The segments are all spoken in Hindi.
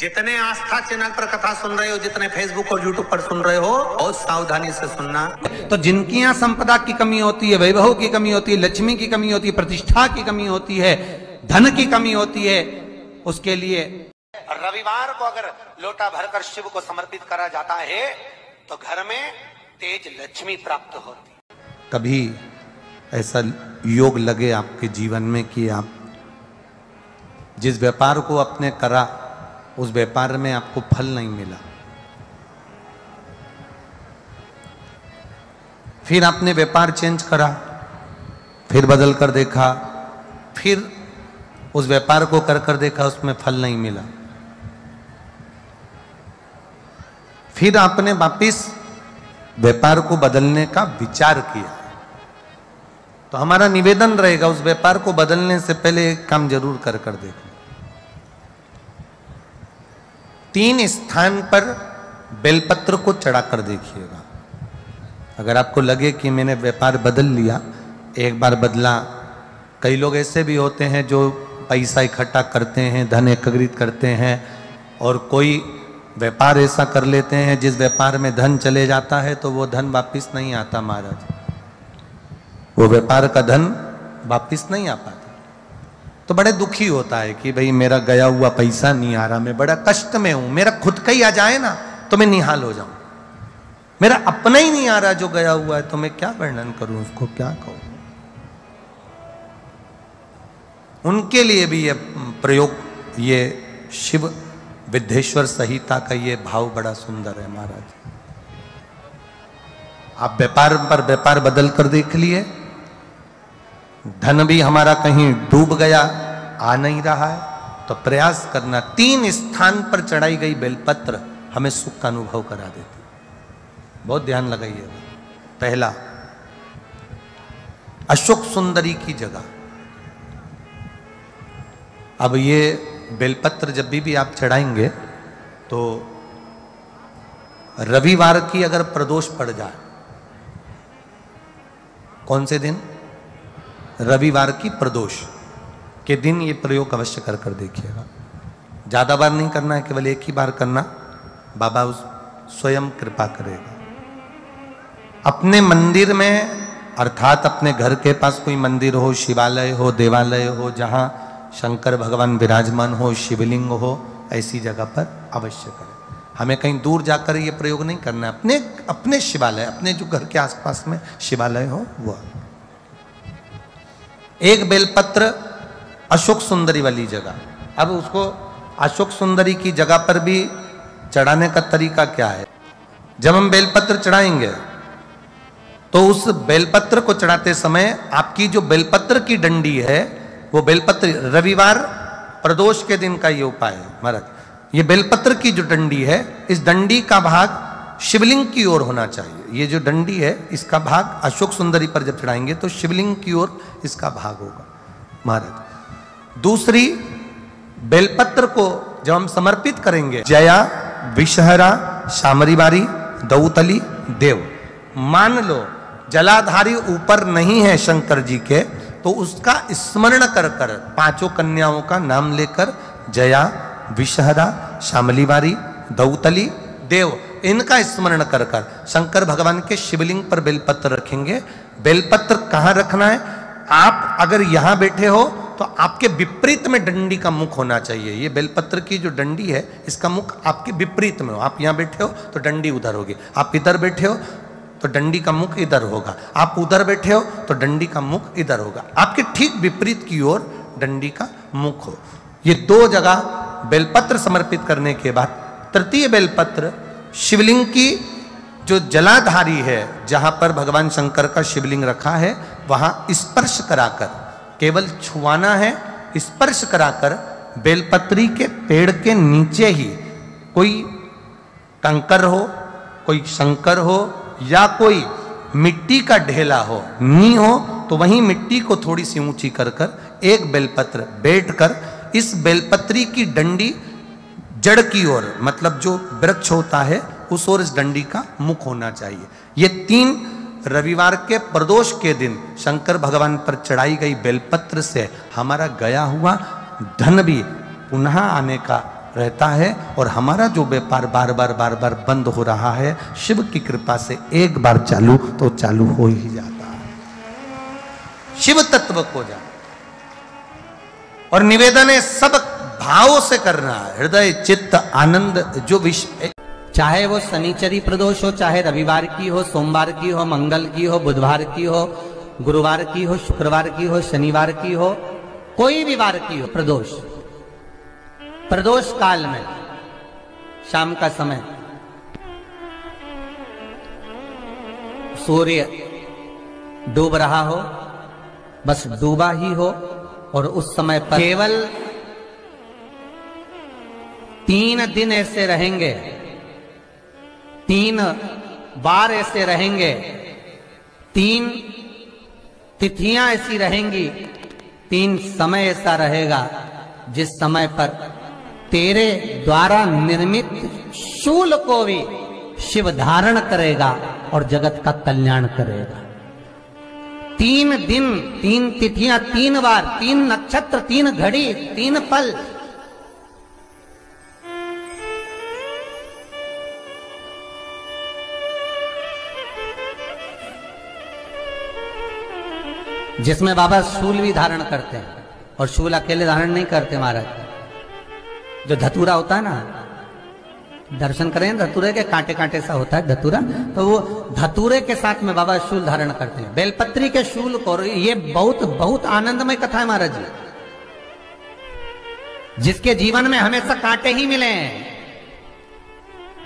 जितने आस्था चैनल पर कथा सुन रहे हो जितने फेसबुक और यूट्यूब पर सुन रहे हो बहुत सावधानी से सुनना। तो जिनकी यहाँ संपदा की कमी होती है वैभव की कमी होती है लक्ष्मी की कमी होती है प्रतिष्ठा की कमी होती है धन की कमी होती है उसके लिए रविवार को अगर लोटा भरकर शिव को समर्पित करा जाता है तो घर में तेज लक्ष्मी प्राप्त होती। कभी ऐसा योग लगे आपके जीवन में कि आप जिस व्यापार को आपने करा उस व्यापार में आपको फल नहीं मिला। फिर आपने व्यापार चेंज करा, फिर बदल कर देखा, फिर उस व्यापार को कर कर देखा, उसमें फल नहीं मिला। फिर आपने वापिस व्यापार को बदलने का विचार किया। तो हमारा निवेदन रहेगा, उस व्यापार को बदलने से पहले एक काम ज़रूर कर कर देखना तीन स्थान पर बेलपत्र को चढ़ा कर देखिएगा। अगर आपको लगे कि मैंने व्यापार बदल लिया, एक बार बदला। कई लोग ऐसे भी होते हैं जो पैसा इकट्ठा करते हैं, धन एकत्रित करते हैं और कोई व्यापार ऐसा कर लेते हैं, जिस व्यापार में धन चले जाता है तो वो धन वापिस नहीं आता महाराज। वो व्यापार का धन वापिस नहीं आ पाता। तो बड़े दुखी होता है कि भाई मेरा गया हुआ पैसा नहीं आ रहा, मैं बड़ा कष्ट में हूँ, मेरा खुद का ही आ जाए ना तो मैं निहाल हो जाऊँ। मेरा अपना ही नहीं आ रहा जो गया हुआ है तो मैं क्या वर्णन करूँ, उसको क्या कहूँ? उनके लिए भी ये प्रयोग, ये शिव विद्धेश्वर संहिता का ये भाव बड़ा सुंदर है महाराज। आप व्यापार पर व्यापार बदल कर देख लिए धन भी हमारा कहीं डूब गया, आ नहीं रहा है। तो प्रयास करना, तीन स्थान पर चढ़ाई गई बेलपत्र हमें सुख का अनुभव करा देती। बहुत ध्यान लगाइए। पहला, अशोक सुंदरी की जगह। अब ये बेलपत्र जब भी भी आप चढ़ाएँगे तो रविवार की अगर प्रदोष पड़ जाए, कौन से दिन? रविवार की प्रदोष के दिन ये प्रयोग अवश्य कर कर देखिएगा। ज़्यादा बार नहीं करना है, केवल एक ही बार करना, बाबा उस स्वयं कृपा करेगा। अपने मंदिर में, अर्थात अपने घर के पास कोई मंदिर हो, शिवालय हो, देवालय हो, जहाँ शंकर भगवान विराजमान हो, शिवलिंग हो, ऐसी जगह पर अवश्य करें। हमें कहीं दूर जाकर ये प्रयोग नहीं करना है। अपने अपने शिवालय, अपने जो घर के आसपास में शिवालय हो वो एक बेलपत्र अशोक सुंदरी वाली जगह। अब उसको अशोक सुंदरी की जगह पर भी चढ़ाने का तरीका क्या है? जब हम बेलपत्र चढ़ाएँगे तो उस बेलपत्र को चढ़ाते समय आपकी जो बेलपत्र की डंडी है, वो बेलपत्र रविवार प्रदोष के दिन का ये उपाय है, महाराज। ये बेलपत्र की जो डंडी है, इस डंडी का भाग शिवलिंग की ओर होना चाहिए। ये जो डंडी है, इसका भाग अशोक सुंदरी पर जब चढ़ाएँगे तो शिवलिंग की ओर इसका भाग होगा। महाराज, दूसरी बेलपत्र को जब हम समर्पित करेंगे, जया, विषहरा, शामरीबारी दौतली देव। मान लो, जलाधारी ऊपर नहीं है शंकर जी के तो उसका स्मरण कर कर पाँचों कन्याओं का नाम लेकर जया, विषहरा, शामलीबारी दौतली देव इनका स्मरण कर कर शंकर भगवान के शिवलिंग पर बेलपत्र रखेंगे। बेलपत्र कहाँ रखना है? आप अगर यहाँ बैठे हो तो आपके विपरीत में डंडी का मुख होना चाहिए। ये बेलपत्र की जो डंडी है, इसका मुख आपके विपरीत में हो। आप यहाँ बैठे हो तो डंडी उधर होगी। आप इधर बैठे हो तो डंडी का मुख इधर होगा। आप उधर बैठे हो तो डंडी का मुख इधर होगा। आपके ठीक विपरीत की ओर डंडी का मुख हो। ये दो जगह बेलपत्र समर्पित करने के बाद तृतीय बेलपत्र शिवलिंग की जो जलाधारी है, जहाँ पर भगवान शंकर का शिवलिंग रखा है, वहाँ स्पर्श कराकर, केवल छुआना है, स्पर्श कराकर बेलपत्री के पेड़ के नीचे ही कोई कंकर हो, कोई शंकर हो, या कोई मिट्टी का ढेला हो, नी हो तो वहीं मिट्टी को थोड़ी सी ऊँची कर कर एक बेलपत्र बैठकर इस बेलपत्री की डंडी जड़ की ओर मतलब जो वृक्ष होता है, उस ओर इस डंडी का मुख होना चाहिए। ये तीन रविवार के प्रदोष के दिन शंकर भगवान पर चढ़ाई गई बेलपत्र से हमारा गया हुआ धन भी पुनः आने का रहता है और हमारा जो व्यापार बार बार बार बार बंद हो रहा है, शिव की कृपा से एक बार चालू तो चालू हो ही जाता है। शिव तत्व को जा और निवेदन है सब भाव से करना है। हृदय चित्त आनंद जो विषय चाहे वो शनिचरी प्रदोष हो चाहे रविवार की हो सोमवार की हो मंगल की हो बुधवार की हो गुरुवार की हो शुक्रवार की हो शनिवार की हो कोई भी वार की हो प्रदोष। प्रदोष काल में शाम का समय। सूर्य डूब रहा हो बस डूबा ही हो और उस समय पर केवल तीन दिन ऐसे रहेंगे। तीन बार ऐसे रहेंगे। तीन तिथियाँ ऐसी रहेंगी। तीन समय ऐसा रहेगा, जिस समय पर तेरे द्वारा निर्मित शूल को भी शिव धारण करेगा और जगत का कल्याण करेगा। तीन दिन, तीन तिथियाँ, तीन बार, तीन नक्षत्र, तीन घड़ी, तीन पल जिसमें बाबा शूल भी धारण करते हैं और शूल अकेले धारण नहीं करते महाराज। जो धतूरा होता है ना, दर्शन करें, धतूरे के कांटे कांटे सा होता है धतूरा तो वो धतूरे के साथ में बाबा शूल धारण करते हैं। बेलपत्री के शूल को, ये बहुत बहुत आनंदमय कथा है महाराज जी। जिसके जीवन में हमेशा कांटे ही मिले हैं।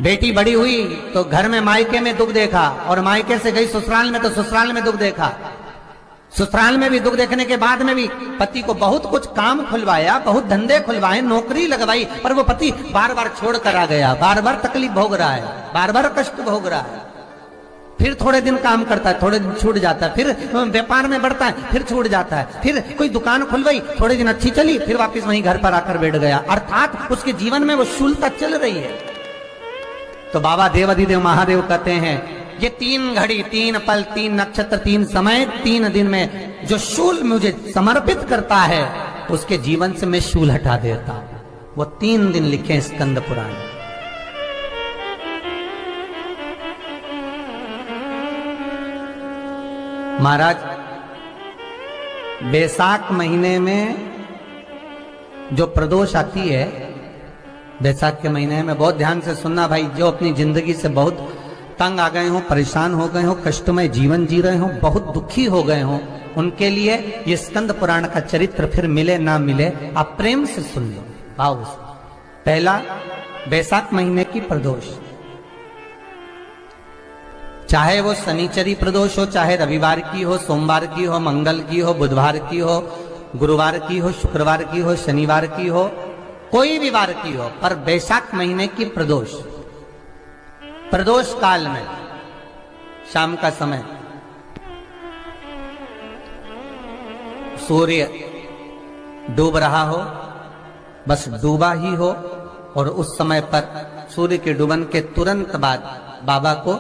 बेटी बड़ी हुई तो घर में मायके में दुख देखा और मायके से गई ससुराल में तो ससुराल में दुख देखा। ससुराल में भी, दुख देखने के बाद में भी, पति को बहुत कुछ काम खुलवाया, बहुत धंधे खुलवाए, नौकरी लगवाई, पर वो पति बार बार छोड़ कर आ गया। बार बार तकलीफ़ भोग रहा है बार बार कष्ट भोग रहा है। फिर थोड़े दिन काम करता है, थोड़े दिन छूट जाता है, फिर व्यापार में बढ़ता है, फिर छूट जाता है। फिर कोई दुकान खुलवाई, थोड़े दिन अच्छी चली, फिर वापस वहीं घर पर आकर बैठ गया। अर्थात उसके जीवन में वो शूलता चल रही है। तो बाबा देवादिदेव, महादेव कहते हैं ये तीन घड़ी, तीन पल, तीन नक्षत्र, तीन समय, तीन दिन में जो शूल मुझे समर्पित करता है, उसके जीवन से मैं शूल हटा देता हूँ। वो तीन दिन लिखे स्कंद पुराण। महाराज, बैसाख महीने में जो प्रदोष आती है, बैसाख के महीने में बहुत ध्यान से सुनना भाई, जो अपनी ज़िंदगी से बहुत तंग आ गए हो, परेशान हो गए हो, कष्टमय जीवन जी रहे हो, बहुत दुखी हो गए हो, उनके लिए ये स्कंद पुराण का चरित्र फिर मिले ना मिले, आप प्रेम से सुन लो। भाव पहला, बैसाख महीने की प्रदोष। चाहे वो शनिचरी प्रदोष हो, चाहे रविवार की हो, सोमवार की हो, मंगल की हो, बुधवार की हो, गुरुवार की हो, शुक्रवार की हो, शनिवार की हो, कोई भी वार की हो, पर बैसाख महीने की प्रदोष। प्रदोष काल में, शाम का समय। सूर्य डूब रहा हो, बस डूबा ही हो, और उस समय पर सूर्य के डूबन के तुरंत बाद बाबा को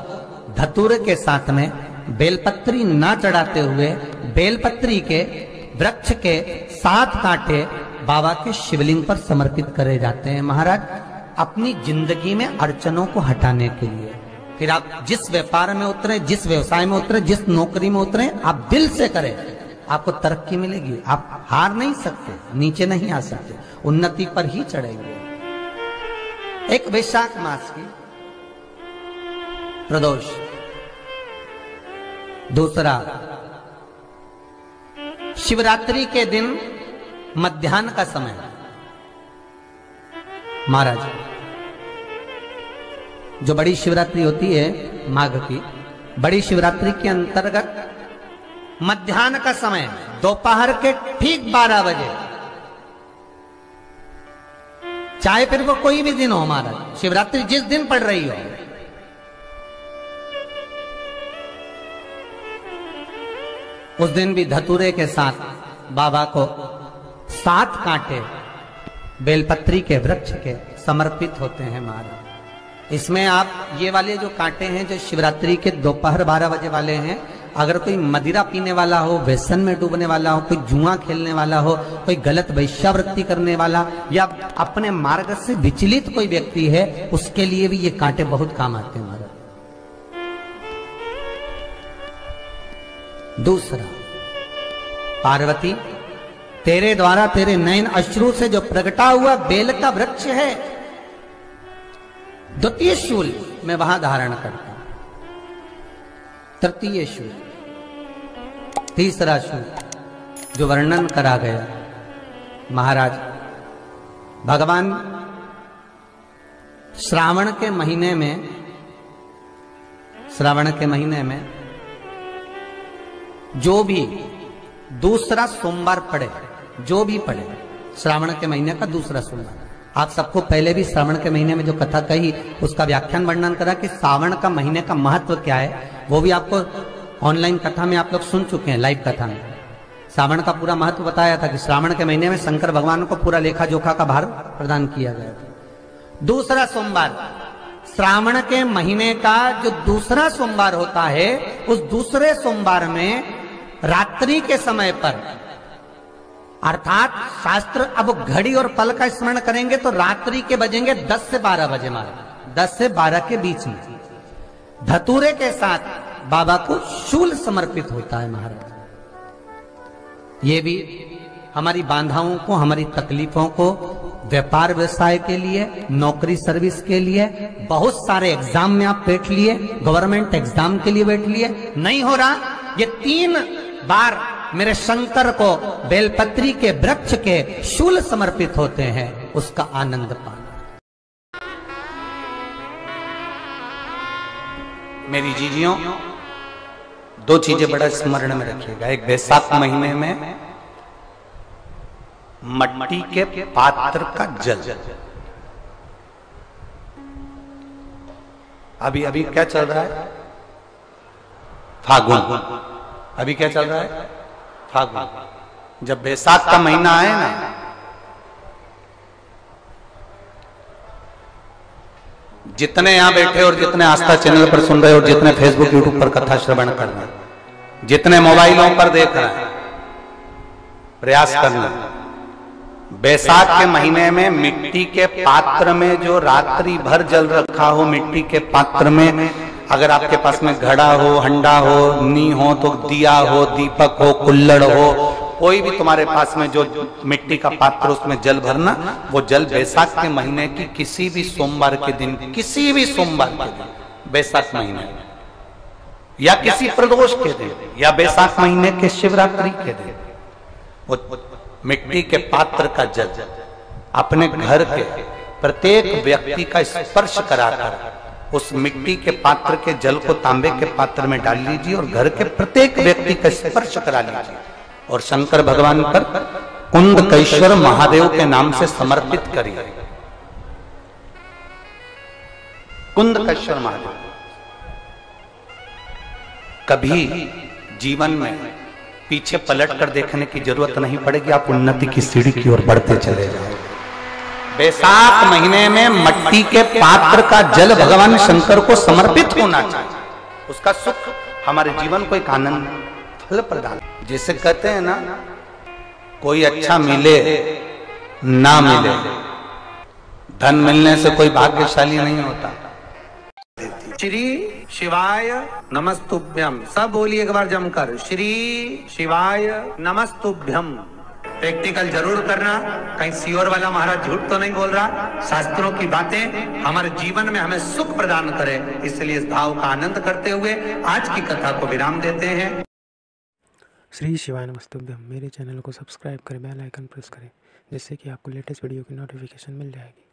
धतुर के साथ में बेलपत्री ना चढ़ाते हुए, बेलपत्री के वृक्ष के सात कांटे बाबा के शिवलिंग पर समर्पित करे जाते हैं। महाराज अपनी ज़िंदगी में अड़चनों को हटाने के लिए। फिर आप जिस व्यापार में उतरे, जिस व्यवसाय में उतरे, जिस नौकरी में उतरे, आप दिल से करें, आपको तरक्की मिलेगी। आप हार नहीं सकते, नीचे नहीं आ सकते, उन्नति पर ही चढ़ेंगे। एक वैशाख मास की प्रदोष। दूसरा, शिवरात्रि के दिन मध्यान्ह का समय। महाराज जो बड़ी शिवरात्रि होती है माघ की, बड़ी शिवरात्रि के अंतर्गत मध्यान्ह का समय, दोपहर के ठीक बारह बजे। चाहे फिर वो कोई भी दिन हो हमारा शिवरात्रि जिस दिन पड़ रही हो। उस दिन भी धतूरे के साथ, बाबा को सात कांटे, बेलपत्री के वृक्ष के समर्पित होते हैं महाराज। इसमें आप ये वाले जो कांटे हैं, जो शिवरात्रि के दोपहर बारह बजे वाले हैं, अगर कोई मदिरा पीने वाला हो, व्यसन में डूबने वाला हो, कोई जुआ खेलने वाला हो, कोई गलत वैश्यावृत्ति करने वाला, या अपने मार्ग से विचलित कोई व्यक्ति है, उसके लिए भी ये कांटे बहुत काम आते हैं महाराज। दूसरा, पार्वती, तेरे द्वारा तेरे नयन अश्रु से जो प्रगटा हुआ बेल का वृक्ष है द्वितीय शूल मैं वहाँ धारण करता हूँ। तृतीय शूल तीसरा शूल जो वर्णन करा गया। महाराज, भगवान श्रावण के महीने में, श्रावण के महीने में जो भी दूसरा सोमवार पड़े, जो भी पड़े, श्रावण के महीने का दूसरा सोमवार। आप सबको पहले भी श्रावण के महीने में जो कथा कही, उसका व्याख्यान वर्णन करा कि श्रावण का महीने का महत्व क्या है, वो भी आपको ऑनलाइन कथा में आप लोग सुन चुके हैं लाइव कथा में। श्रावण का पूरा महत्व बताया था कि श्रावण के महीने में शंकर भगवान को पूरा लेखा जोखा का भार प्रदान किया गया था। दूसरा सोमवार, श्रावण के महीने का जो दूसरा सोमवार होता है, उस दूसरे सोमवार में रात्रि के समय पर अर्थात शास्त्र अब घड़ी और पल का स्मरण करेंगे तो रात्रि के बजेंगे 10 से 12 बजे मारे 10 से 12 के बीच में। धतूरे के साथ बाबा को शूल समर्पित होता है महाराज। ये भी हमारी बांधाओं को, हमारी तकलीफों को, व्यापार व्यवसाय के लिए, नौकरी सर्विस के लिए, बहुत सारे एग्ज़ाम में आप बैठ लिए, गवर्नमेंट एग्ज़ाम के लिए बैठ लिए, नहीं हो रहा, ये तीन बार मेरे शंकर को बेलपत्री के वृक्ष के शूल समर्पित होते हैं, उसका आनंद पाना। मेरी जीजियों, दो चीज़ें बड़ा स्मरण में रखिएगा। एक बैसाख महीने में मट्टी के पात्र का जल। अभी अभी क्या चल रहा है? फागुन। अभी क्या चल रहा है? फागुन जब बैसाख का महीना आए ना, जितने यहाँ बैठे और जितने आस्था चैनल पर सुन रहे हो जितने फेसबुक यूट्यूब पर कथा श्रवण कर रहे, जितने मोबाइलों पर देख रहे हैं प्रयास करना बैसाख के महीने में मिट्टी के पात्र में जो रात्रि भर जल रखा हो, मिट्टी के पात्र में अगर आपके पास में घड़ा हो, हंडा हो, नी हो तो दिया हो, दीपक हो, कुल्लड़ हो, कोई भी तुम्हारे पास में जो मिट्टी का पात्र उसमें जल भरना, वो जल बैसाख के महीने की किसी भी सोमवार के दिन, किसी भी सोमवार के दिन, बैसाख महीने, या किसी प्रदोष के दिन, या बैसाख महीने के शिवरात्रि के दिन, वो मिट्टी के पात्र का जल, अपने घर के प्रत्येक व्यक्ति का स्पर्श कराकर उस मिट्टी के पात्र के जल को तांबे के पात्र में डाल लीजिए और घर के प्रत्येक व्यक्ति का स्पर्श करा लीजिए। और शंकर भगवान पर कुंद कैश्वर महादेव के नाम से समर्पित करिए। कुंद कैश्वर महादेव। कभी जीवन में पीछे पलट कर देखने की ज़रूरत नहीं पड़ेगी, आप उन्नति की सीढ़ी की ओर बढ़ते चले जाओगे बैसाख महीने में मट्टी के पात्र का जल भगवान शंकर को समर्पित होना चाहिए। उसका सुख हमारे जीवन को एक आनंद, फल प्रदान जैसे कहते हैं ना, कोई अच्छा मिले, ना मिले। धन मिलने से कोई भाग्यशाली नहीं होता। श्री शिवाय नमस्तुभ्यम सब बोलिए एक बार जमकर। श्री शिवाय नमस्तुभ्यम प्रैक्टिकल ज़रूर करना। कहीं सियोर वाला महाराज झूठ तो नहीं बोल रहा। शास्त्रों की बातें हमारे जीवन में हमें सुख प्रदान करें। इसलिए इस भाव का आनंद करते हुए आज की कथा को विराम देते हैं। श्री शिवाय नमस्तुभ्यम। मेरे चैनल को सब्सक्राइब करें, बेल आइकन प्रेस करें, जिससे कि आपको लेटेस्ट वीडियो की नोटिफिकेशन मिल जाएगी।